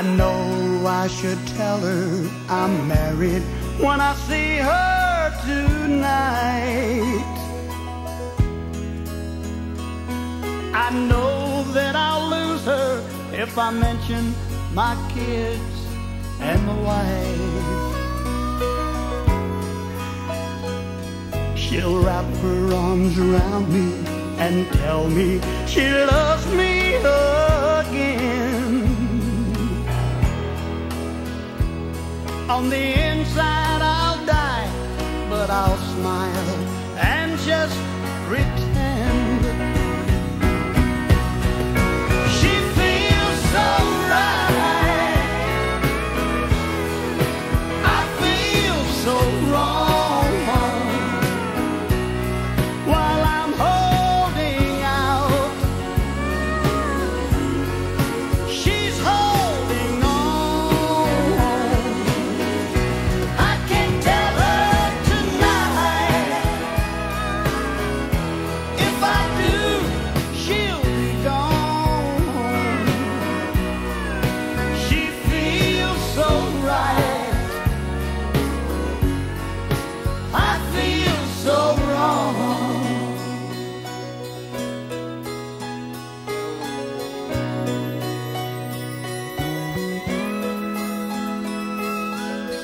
I know I should tell her I'm married when I see her tonight. I know that I'll lose her if I mention my kids and my wife. She'll wrap her arms around me and tell me she loves me On the inside I'll die, but I'll smile and just pretend.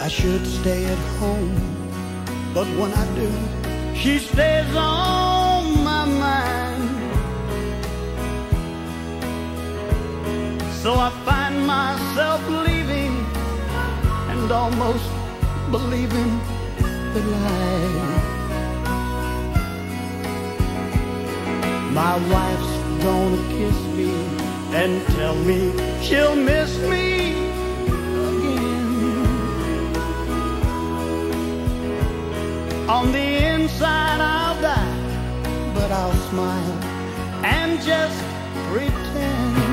I should stay at home, but when I do, she stays on my mind. So I find myself leaving and almost believing the lie. My wife's gonna kiss me and tell me she'll miss me On the inside I'll die, but I'll smile and just pretend.